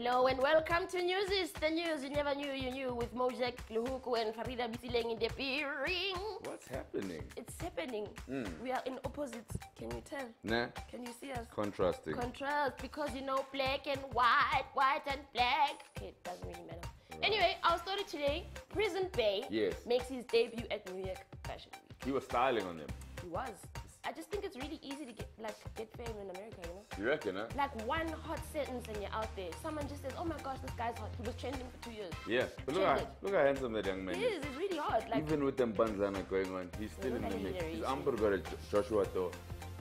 Hello and welcome to NewsISH, the news you never knew you knew with Mojek Luhuku and Farida Bisileng in the appearing. What's happening? It's happening. Hmm. We are in opposites. Can you tell? Nah, Can you see us? contrasting. Contrast because you know black and white, white and black. Okay, it doesn't really matter. Anyway, our story today: Prison Bae Yes. makes his debut at New York Fashion Week. he was styling on them. He was. I just think it's really easy to get like get fame in America, you know. You reckon, huh? Like one hot sentence and you're out there. Someone just says, "Oh my gosh, this guy's hot." He was trending for two years. Yeah. But look how, look how handsome that young man He is. is. It's really hot. Like Even with them banzana going on, he's still in the mix. He's. Amber got a Joshua though.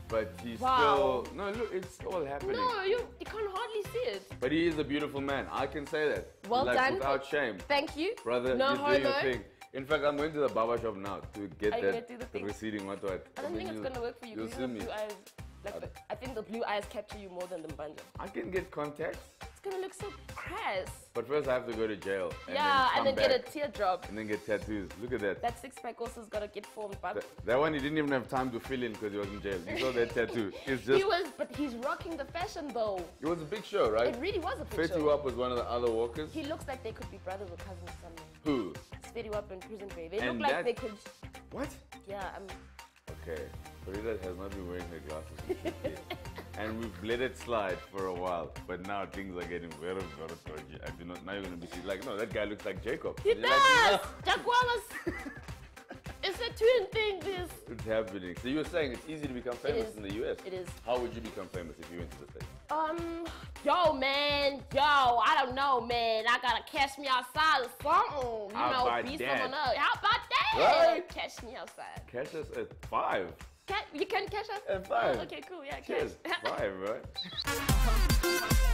But he's Wow. still no look, it's all happening. no, you you can't hardly see it. But he is a beautiful man. I can say that. Well like, done. Without shame. Thank you, Brother, No you're doing your thing. In fact, I'm going to the barber shop now to get that the receding what what. I don't think it's gonna work for you. You'll see you me. Blue eyes. Like the, I think the blue eyes capture you more than the banja. I can get contacts, It's gonna look so crass. but first I have to go to jail. And yeah, then and then get a teardrop. and then get tattoos. Look at that. That six pack also has gotta get formed, but That, that one he didn't even have time to fill in because he was in jail. You saw that tattoo. It's just he was. But he's rocking the fashion though. it was a big show, right? It really was a big Fetty picture. Wap was one of the other walkers. He looks like they could be brothers or cousins or something. Who? Fetty Wap and Prison Bae. They And look like they could. What? Yeah, um, Okay. Farida has not been wearing her glasses. and we've let it slide for a while, but now things are getting very, very dodgy. I do not. Now you're gonna be like, no, that guy looks like Jacob. he does. Like, Jack Wallace. it's a twin thing. This. it's happening. So you were saying it's easy to become famous in the US. It is. How would you become famous if you went to the States? Um, yo, man, yo, I don't know, man. I gotta catch me outside or something. You How know, be that? someone else. How Right. Catch me outside. Catch us at five. Can, you can catch us? At five. Oh, okay, cool. Yeah, Cheers. catch. Five, right?